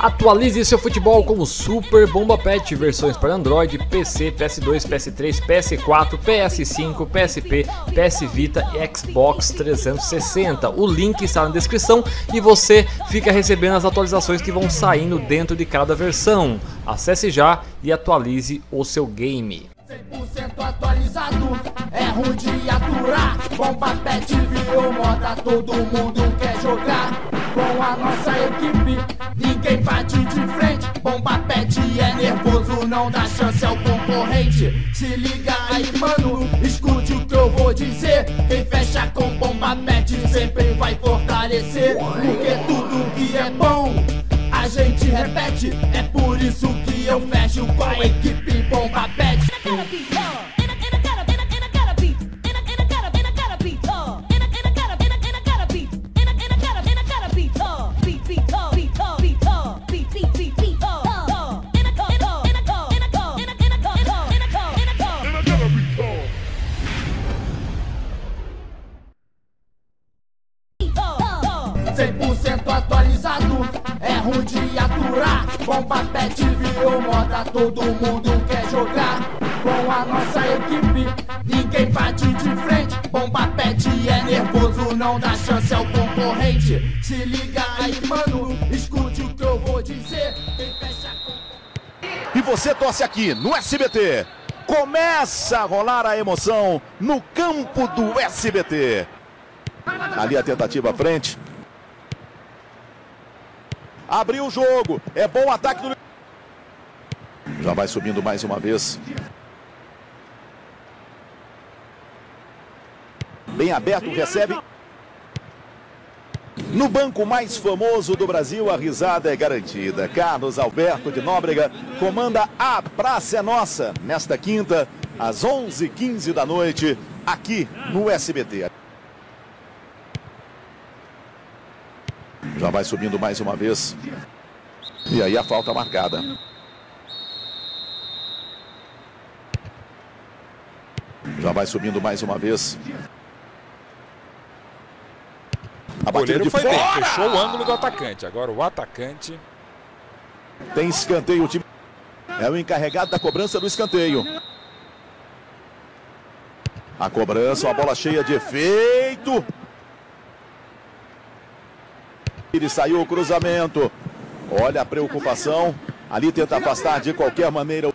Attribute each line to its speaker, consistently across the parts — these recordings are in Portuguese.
Speaker 1: Atualize seu futebol com o Super Bomba Pet, versões para Android, PC, PS2, PS3, PS4, PS5, PSP, PS Vita e Xbox 360. O link está na descrição e você fica recebendo as atualizações que vão saindo dentro de cada versão. Acesse já e atualize o seu game.
Speaker 2: 100% atualizado, é ruim de aturar. Bomba pet virou moda, todo mundo quer jogar. Com a nossa equipe, É nervoso, não dá chance ao concorrente. Se liga aí, mano, escute o que eu vou dizer. Quem fecha com bomba pet sempre vai fortalecer. Porque tudo que é bom, a gente repete. É por isso que eu fecho com a equipe bomba pet. Cem por cento atualizado, é ruim de aturar. Bomba pet virou moda, todo mundo quer jogar. Com a nossa equipe, ninguém bate de frente. Bomba pet é nervoso, não dá chance ao concorrente. Se liga aí, mano, escute o que eu vou dizer.
Speaker 3: E você torce aqui no SBT. Começa a rolar a emoção no campo do SBT. Ali a tentativa à frente. Abriu o jogo. É bom ataque do. Já vai subindo mais uma vez. Bem aberto, recebe. No banco mais famoso do Brasil, a risada é garantida. Carlos Alberto de Nóbrega comanda a Praça é Nossa, nesta quinta, às 11h15 da noite, aqui no SBT. Já vai subindo mais uma vez. E aí a falta marcada. Já vai subindo mais uma vez. A
Speaker 4: O
Speaker 3: batida
Speaker 4: goleiro
Speaker 3: de
Speaker 4: foi bem,
Speaker 3: fora.
Speaker 4: fechou o ângulo do atacante. Agora o atacante
Speaker 3: Tem escanteio. O time é o encarregado da cobrança do escanteio. A cobrança, uma bola cheia de efeito. Ele saiu o cruzamento. Olha a preocupação. Ali tenta afastar de qualquer maneira.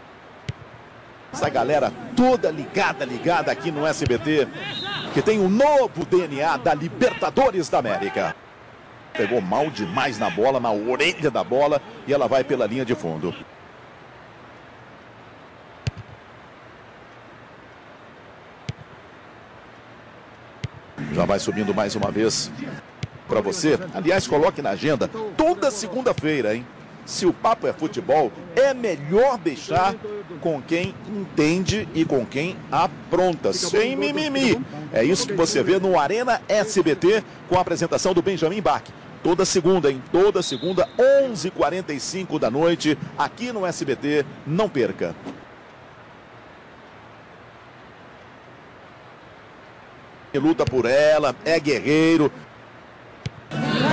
Speaker 3: Essa galera toda ligada, ligada aqui no SBT. Que tem um novo DNA da Libertadores da América. Pegou mal demais na bola, na orelha da bola. E ela vai pela linha de fundo. Já vai subindo mais uma vez para você. Aliás, coloque na agenda toda segunda-feira, hein? Se o papo é futebol, é melhor deixar com quem entende e com quem apronta, sem mimimi. É isso que você vê no Arena SBT com a apresentação do Benjamin Bach. Toda segunda, hein? Toda segunda, 11h45 da noite, aqui no SBT. Não perca. Luta por ela, é guerreiro.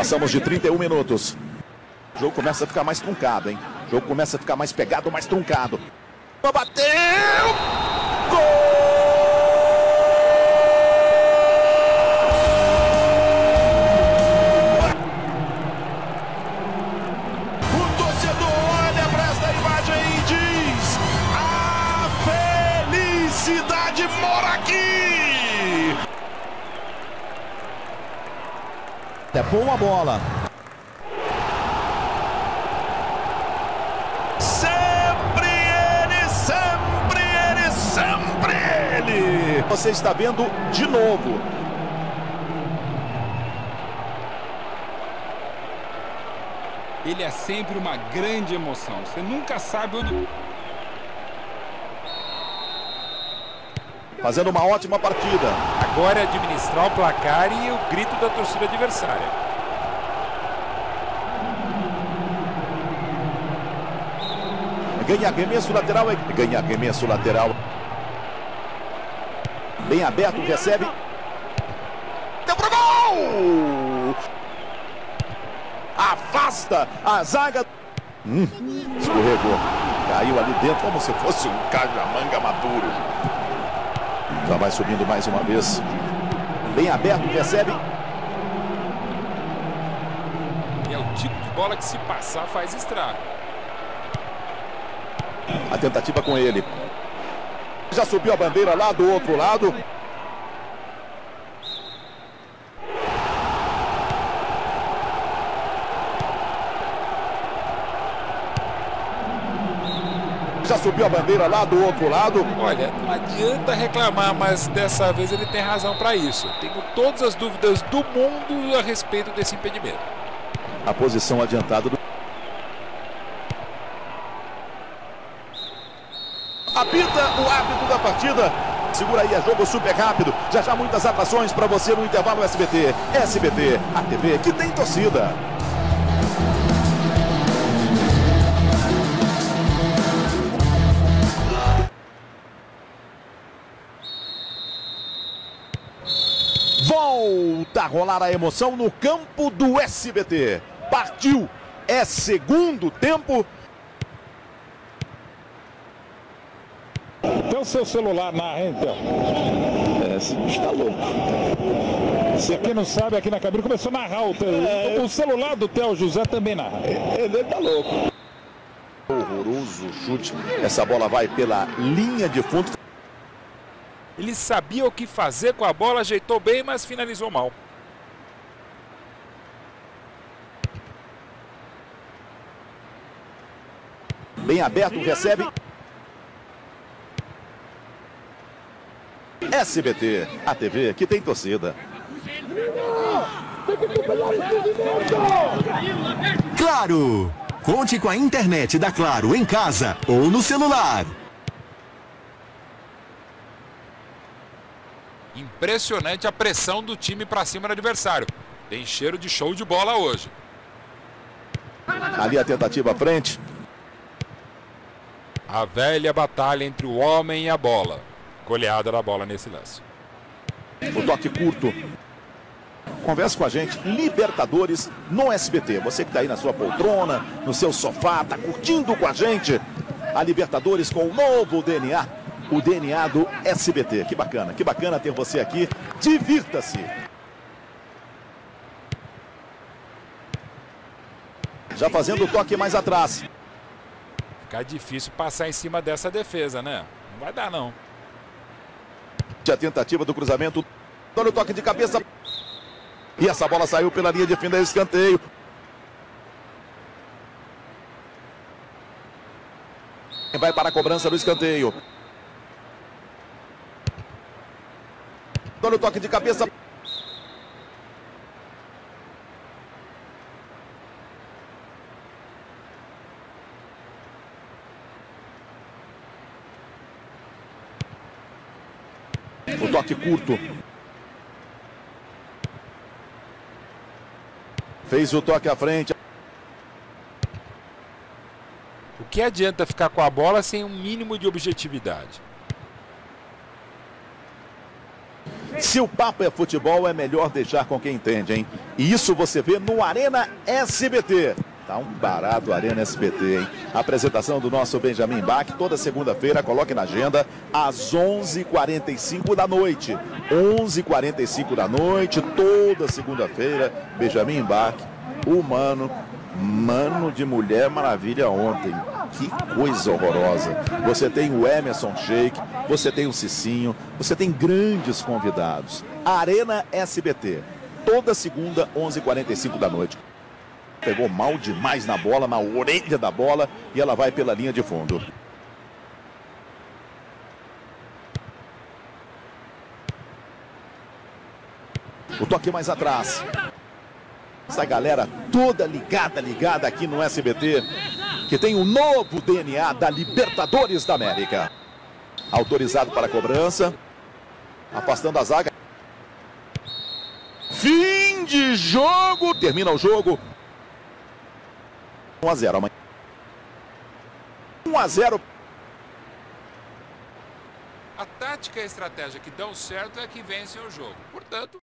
Speaker 3: Passamos de 31 minutos. O jogo começa a ficar mais truncado, hein? O jogo começa a ficar mais pegado, mais truncado. Bateu! Gol! O torcedor olha para esta imagem e diz: A felicidade mora aqui! É boa bola. Sempre ele, sempre ele, sempre ele. Você está vendo de novo.
Speaker 4: ele é sempre uma grande emoção. Você nunca sabe onde.
Speaker 3: Fazendo uma ótima partida.
Speaker 4: Agora é administrar o placar e o grito da torcida adversária.
Speaker 3: Ganha arremesso lateral. Ganha arremesso lateral. Bem aberto, recebe. Deu pro gol! Afasta a zaga. Hum, escorregou. Caiu ali dentro como se fosse um cajamanga maduro. Já vai subindo mais uma vez. Bem aberto, recebe.
Speaker 4: É o tipo de bola que se passar faz estrago.
Speaker 3: A tentativa com ele. Já subiu a bandeira lá do outro lado. Já subiu a bandeira lá do outro lado.
Speaker 4: Olha, não adianta reclamar, mas dessa vez ele tem razão para isso. Tenho todas as dúvidas do mundo a respeito desse impedimento.
Speaker 3: A posição adiantada do. Apita o árbitro da partida. Segura aí, é jogo super rápido. Já já muitas atrações para você no intervalo SBT. SBT, a TV que tem torcida. Volta a rolar a emoção no campo do SBT. Partiu. É segundo tempo.
Speaker 5: Até o seu celular narra, hein, Théo?
Speaker 6: É, está louco.
Speaker 5: Você quem não sabe, aqui na cabine começou a narrar. O,
Speaker 6: É.
Speaker 5: o celular do Theo José também narra.
Speaker 6: Ele tá louco.
Speaker 3: Horroroso chute. Essa bola vai pela linha de fundo.
Speaker 4: Ele sabia o que fazer com a bola, ajeitou bem, mas finalizou mal.
Speaker 3: Bem aberto, recebe. SBT, a TV que tem torcida.
Speaker 7: Claro! Conte com a internet da Claro em casa ou no celular.
Speaker 4: Impressionante a pressão do time para cima do adversário. Tem cheiro de show de bola hoje.
Speaker 3: Ali a tentativa à frente.
Speaker 4: A velha batalha entre o homem e a bola. Goleada da bola nesse lance.
Speaker 3: O toque curto. Converse com a gente, Libertadores no SBT. Você que está aí na sua poltrona, no seu sofá, está curtindo com a gente. A Libertadores com o novo DNA, o DNA do SBT. Que bacana, que bacana ter você aqui. Divirta-se. Já fazendo o toque mais atrás.
Speaker 4: Fica difícil passar em cima dessa defesa, né? Não vai dar, não.
Speaker 3: A tentativa do cruzamento. Olha o toque de cabeça. E essa bola saiu pela linha de fim da escanteio. Vai para a cobrança do escanteio. O toque de cabeça. O toque curto. Fez o toque à frente.
Speaker 4: O que adianta ficar com a bola sem um mínimo de objetividade?
Speaker 3: Se o papo é futebol, é melhor deixar com quem entende, hein? E isso você vê no Arena SBT. Tá um barato Arena SBT, hein? Apresentação do nosso Benjamin Bach, toda segunda-feira, coloque na agenda, às 11h45 da noite. 11h45 da noite, toda segunda-feira, Benjamin Bach, o mano, mano de Mulher Maravilha ontem. Que coisa horrorosa. Você tem o Emerson Sheik, você tem o Cicinho, você tem grandes convidados. Arena SBT, toda segunda, 11h45 da noite. Pegou mal demais na bola, na orelha da bola, e ela vai pela linha de fundo. O toque mais atrás. Essa galera toda ligada, ligada aqui no SBT, que tem o novo DNA da Libertadores da América. Autorizado para a cobrança. Afastando a zaga. Fim de jogo. Termina o jogo. 1 a 0 amanhã. 1 a 0.
Speaker 4: A tática e a estratégia que dão certo é que vencem o jogo. Portanto,